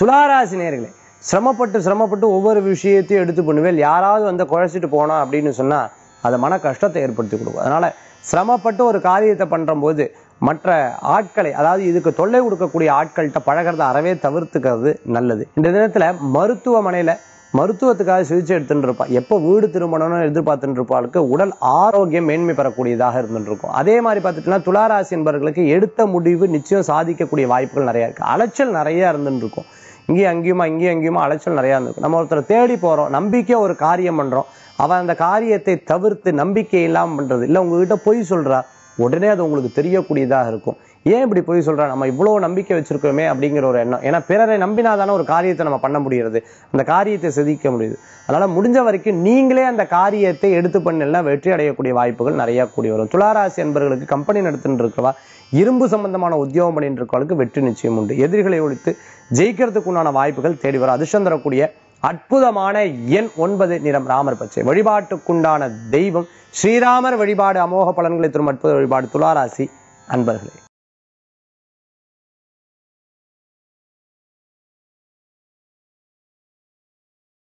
துளாராசி நேர்களே சிரமப்பட்டு சிரமப்பட்டு ஒவ்வொரு விஷயத்தையும் எடுத்து பண்ணுவேன். யாராவது வந்து குழைச்சிட்டு போனா அப்படின்னு சொன்னால் அது மன கஷ்டத்தை ஏற்படுத்தி கொடுக்கும். அதனால சிரமப்பட்டு ஒரு காரியத்தை பண்றபோது மற்ற ஆட்களை அதாவது இதுக்கு தொல்லை கொடுக்கக்கூடிய ஆட்கள்கிட்ட பழகிறத அறவே தவிர்த்துக்கிறது நல்லது. இந்த தினத்தில் மருத்துவமனையில் மருத்துவத்துக்காக சிகிச்சை எடுத்துட்டு இருப்பா. எப்போ வீடு திரும்பணும்னு எதிர்பார்த்துட்டு இருப்பாளுக்கு உடல் ஆரோக்கியம் மேன்மை பெறக்கூடியதாக இருந்துட்டு இருக்கும். அதே மாதிரி பார்த்துட்டுனா துளாராசி என்பவர்களுக்கு எடுத்த முடிவு நிச்சயம் சாதிக்கக்கூடிய வாய்ப்புகள் நிறைய இருக்கு. அலைச்சல் நிறைய இருந்துட்டு இருக்கும். இங்கேயும் அங்கேயுமா இங்கேயும் அங்கேயுமா அலைச்சல் நிறைய இருந்திருக்கும் நம்ம ஒருத்தரை தேடி போறோம் நம்பிக்கையா ஒரு காரியம் பண்றோம். அவன் அந்த காரியத்தை தவிர்த்து நம்பிக்கை இல்லாமல் பண்றது. இல்ல உங்ககிட்ட பொய் சொல்றா. உடனே அது உங்களுக்கு தெரியக்கூடியதாக இருக்கும். ஏன் இப்படி பொய் சொல்றா? நம்ம இவ்வளவு நம்பிக்கை வச்சிருக்கோமே அப்படிங்கிற ஒரு எண்ணம். ஏன்னா பிறரை நம்பினாதானே ஒரு காரியத்தை நம்ம பண்ண முடிகிறது. அந்த காரியத்தை செதிக்க முடியுது. அதனால முடிஞ்ச வரைக்கும் நீங்களே அந்த காரியத்தை எடுத்து பண்ணலாம் வெற்றி அடையக்கூடிய வாய்ப்புகள் நிறைய கூடி வரும். துளாராசி என்பவர்களுக்கு கம்பெனி நடத்துன்னு இருக்கிறவா இரும்பு சம்பந்தமான உத்தியோகம் பண்ணிட்டு இருக்கவளுக்கு வெற்றி நிச்சயம் உண்டு. எதிரிகளை ஒழித்து ஜெயிக்கிறதுக்கு உண்டான வாய்ப்புகள் தேடி வரும். அதிர்ஷ்டம் தரக்கூடிய அற்புதமான எண் ஒன்பது நிறம் ராமர் பச்சை. வழிபாட்டுக்குண்டான தெய்வம் ஸ்ரீராமர் வழிபாடு அமோக பலன்களை தரும் அற்புத வழிபாடு துளாராசி அன்பர்களே.